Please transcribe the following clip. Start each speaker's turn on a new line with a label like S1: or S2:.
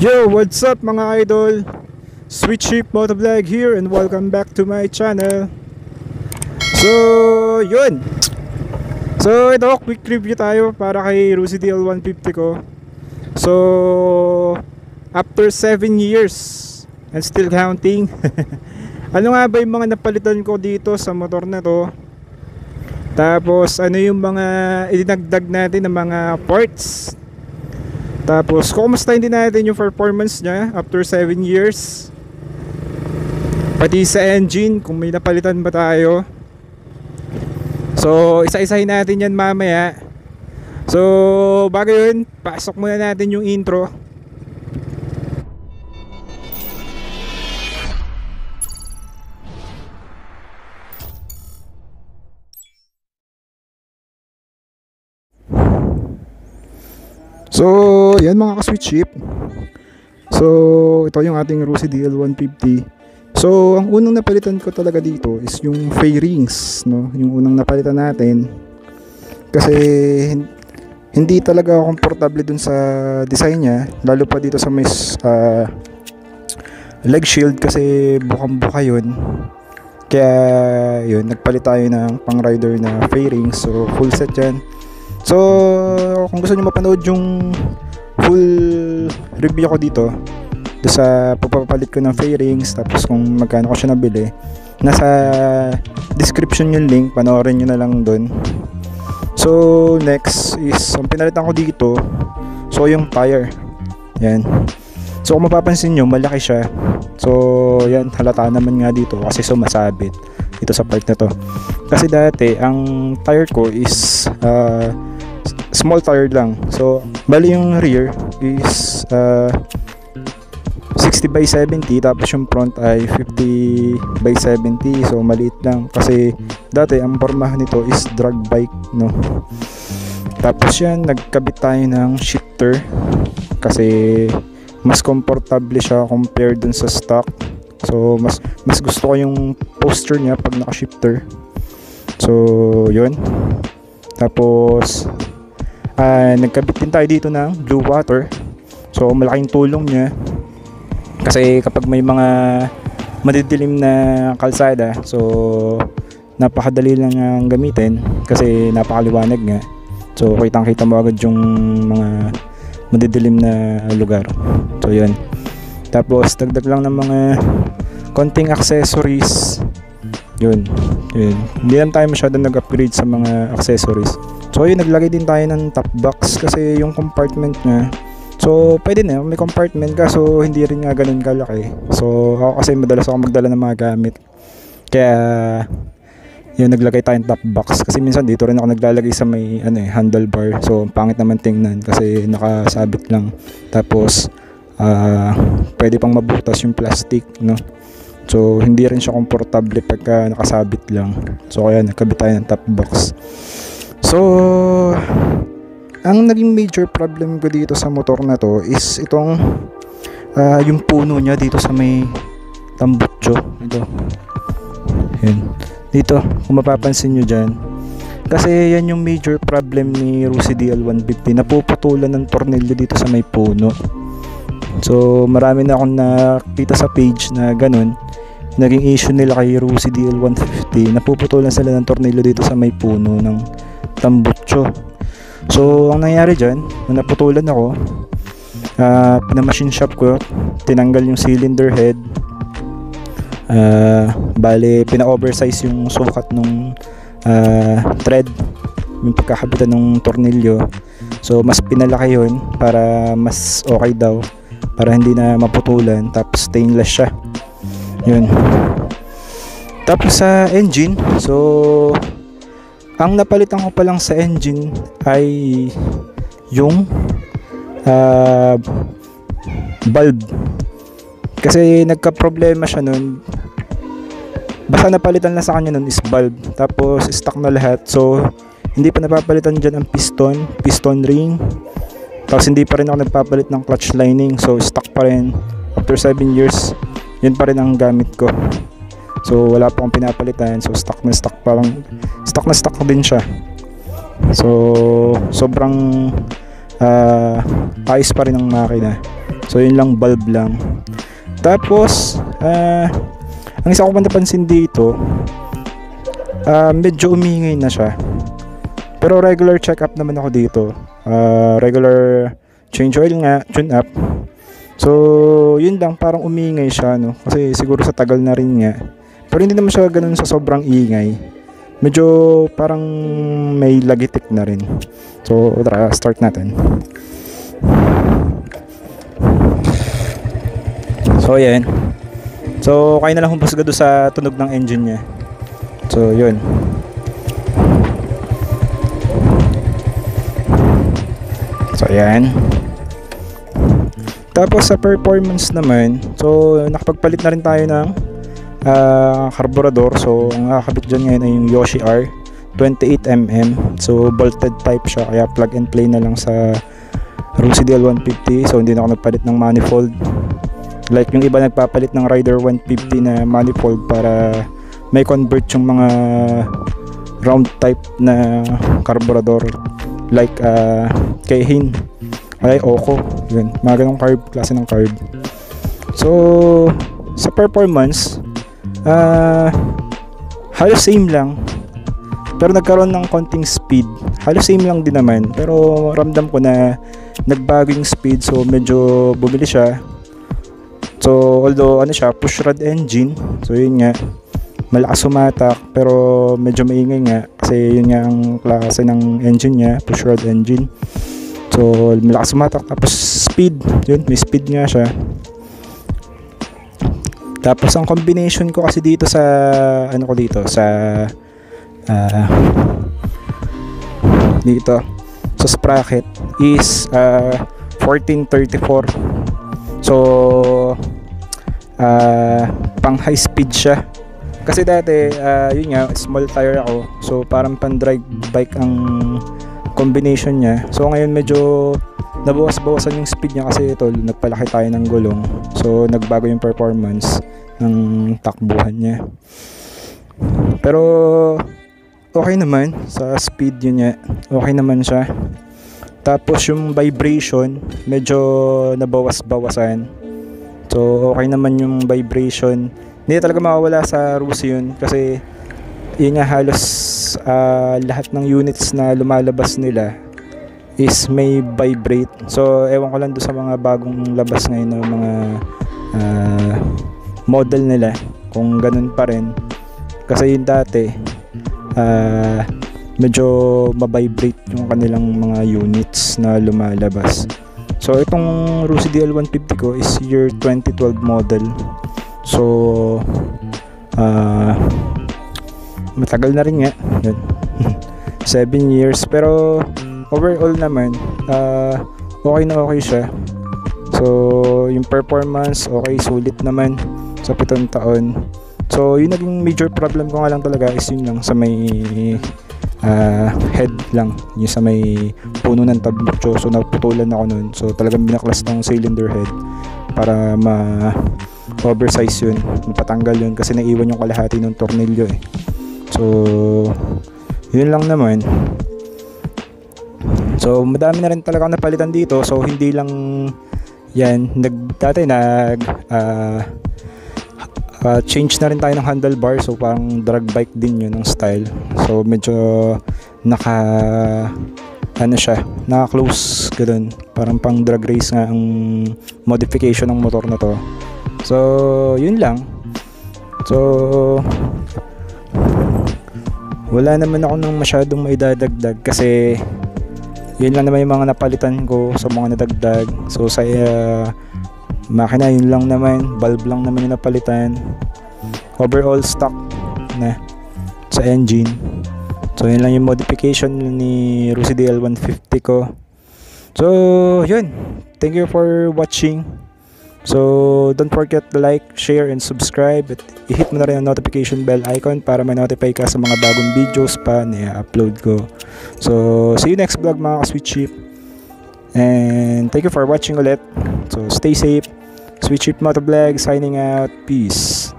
S1: Yo, what's up mga idol? Sweet Sheep Motovlog here and welcome back to my channel. So, yun. So, ito, quick review tayo para kay Rusi DL 150 ko. So, after 7 years and still counting. ano nga ba yung mga napalitan ko dito sa motor na to? Tapos, ano yung mga idinagdag natin ng mga parts tapos, kumustahin din natin yung performance niya after 7 years. Pati sa engine, kung may napalitan ba tayo. So, isa-isahin natin yan mamaya. So, bago yun, pasok muna natin yung intro. So, yan mga ka-switch ship. So, ito yung ating Rusi DL150. So, ang unang napalitan ko talaga dito is yung fairings, no? Yung unang napalitan natin. Kasi hindi talaga komportable dun sa design niya, lalo pa dito sa may uh, leg shield kasi bukang-buka yun. Kaya yun, nagpalit tayo ng pang rider na fairings. So, full set yan. So, kung gusto niyo mapanood yung full review ko dito do sa pagpapalit ko ng fairings tapos kung magkano ko siya nabili nasa description yung link panoorin nyo na lang doon. So next is ang pinalitan ko dito so yung tire. Yan. So kung mapapansin nyo malaki siya. So yan halata naman nga dito kasi sumasabit dito sa part na to. Kasi dati ang tire ko is uh, small tire lang. So, bali yung rear is uh, 60 by 70 tapos yung front ay 50 by 70 so maliit lang. Kasi dati ang pormahan nito is drag bike no? Tapos yan nagkabit tayo ng shifter. Kasi mas komportable siya compared dun sa stock. So mas mas gusto ko yung poster niya pag naka shifter so yun. Tapos uh, nagkabit din tayo dito ng blue water. So malaking tulong niya. Kasi kapag may mga madidilim na kalsada so napakadali lang ang gamitin kasi napakaliwanag nga. So kitang kita mo agad yung mga madidilim na lugar. So yun. Tapos dagdag lang ng mga konting accessories. Yun yun. Hindi lang tayo masyado nag-upgrade sa mga accessories So yun, naglagay din tayo ng top box kasi yung compartment niya So, pwede na, may compartment ka so hindi rin nga ganun kalaki. So, ako kasi madalas ako magdala ng mga gamit. Kaya, yun, naglagay tayong top box. Kasi minsan dito rin ako naglalagay sa may ano eh, handlebar. So, pangit naman tingnan kasi nakasabit lang. Tapos, uh, pwede pang mabutas yung plastic, no? So, hindi rin siya komportable pagka nakasabit lang. So, kaya nagkabit tayo ng top box. So, ang naging major problem ko dito sa motor na to is itong uh, yung puno niya dito sa may tambutso. Ito. Yan. Dito, kung mapapansin nyo dyan. Kasi yan yung major problem ni Rusi DL150. Napuputulan ng tornilyo dito sa may puno. So, marami na akong nakita sa page na ganun. Naging issue nila kay Rusi DL150. Napuputulan sila ng tornilyo dito sa may puno ng tambutso. So, ang nangyari dyan, nung naputulan ako, uh, pinamachine shop ko, tinanggal yung cylinder head, uh, bale, pina-oversize yung sukat nung uh, thread, yung pagkakabitan ng tornilyo. So, mas pinalaki yun para mas okay daw, para hindi na maputulan, tapos stainless siya. Yun. Tapos sa engine, so ang napalitan ko pa lang sa engine ay yung uh, bulb. Kasi nagka-problema siya nun. Basta napalitan lang sa kanya nun is bulb. Tapos stock na lahat. So hindi pa napapalitan dyan ang piston, piston ring. Tapos hindi pa rin ako nagpapalit ng clutch lining. So stock pa rin. After 7 years, yun pa rin ang gamit ko. So wala pa akong pinapalitan. So stock na stock pa lang. Stock na stock din siya. So sobrang uh, ayos pa rin ang makina. So yun lang bulb lang. Tapos ah ang isa ko pa napansin dito ah medyo umingay na siya. Pero regular check up naman ako dito. Ah, regular change oil nga, tune up. So, yun lang, parang umingay siya, no? Kasi siguro sa tagal na rin nga. Pero hindi naman siya ganun sa sobrang ingay. Medyo parang may lagitik na rin. So, tara, start natin. So, yan. So, kaya na lang humpasga doon sa tunog ng engine niya. So, yun. So, yan. Tapos sa performance naman, so nakapagpalit na rin tayo ng uh, carburetor. So ang nakakabit dyan ngayon ay yung Yoshi R 28mm. So bolted type siya kaya plug and play na lang sa Rusi DL150. So hindi na ako nagpalit ng manifold. Like yung iba nagpapalit ng Rider 150 na manifold para may convert yung mga round type na carburetor like uh, kay Hin ay Oko yun mga ganong carb klase ng carb so sa performance uh, halos same lang. Pero nagkaroon ng konting speed. Halos same lang din naman. Pero ramdam ko na nagbago yung speed so medyo bumili siya. So although ano siya push rod engine. So yun nga malakas sumatak pero medyo maingay nga. Kasi yun nga ang klase ng engine niya push rod engine. So malakas sumatak tapos speed. Yun may speed nga siya tapos ang combination ko kasi dito sa ano ko dito sa uh, dito sa sprocket is uh, 1434 so uh, pang high speed siya kasi dati, uh, yun nga, small tire ako. So, parang pan-drag bike ang combination niya. So, ngayon medyo nabawas-bawasan yung speed niya kasi ito, nagpalaki tayo ng gulong. So, nagbago yung performance ng takbuhan niya. Pero, okay naman sa speed yun niya. Okay naman siya. Tapos yung vibration, medyo nabawas-bawasan. So, okay naman yung vibration hindi talaga mawawala sa Rusi yun kasi yun nga halos uh, lahat ng units na lumalabas nila is may vibrate so ewan ko lang doon sa mga bagong labas ngayon ng mga uh, model nila kung ganun pa rin kasi yung dati uh, medyo mabibrate yung kanilang mga units na lumalabas so itong Rusi DL150 ko is year 2012 model So, uh, matagal na rin nga. 7 years. Pero, overall naman, uh, okay na okay siya. So, yung performance, okay, sulit naman sa pitong taon. So, yung naging major problem ko nga lang talaga is yun lang sa may uh, head lang. Yung sa may puno ng tablucho. So, naputulan ako nun. So, talagang binaklas ng cylinder head para ma oversize yun napatanggal yun kasi naiwan yung kalahati ng tornilyo eh so yun lang naman so madami na rin talaga ako napalitan dito so hindi lang yan nag dati nag uh, uh, change na rin tayo ng handlebar so parang drag bike din yun ng style so medyo naka ano siya, naka-close ganun. Parang pang drag race nga ang modification ng motor na to. So, yun lang. So, wala naman ako nang masyadong maidadagdag kasi yun lang naman yung mga napalitan ko sa mga nadagdag. So, sa uh, makina, yun lang naman. Bulb lang naman yung napalitan. Overall stock na sa engine. So, yun lang yung modification ni Rusi DL 150 ko. So, yun. Thank you for watching. So, don't forget to like, share, and subscribe. At i-hit mo na rin ang notification bell icon para ma-notify ka sa mga bagong videos pa na upload ko. So, see you next vlog mga ka-Sweet Sheep. And thank you for watching ulit. So, stay safe. Sweet Sheep Motovlog signing out. Peace.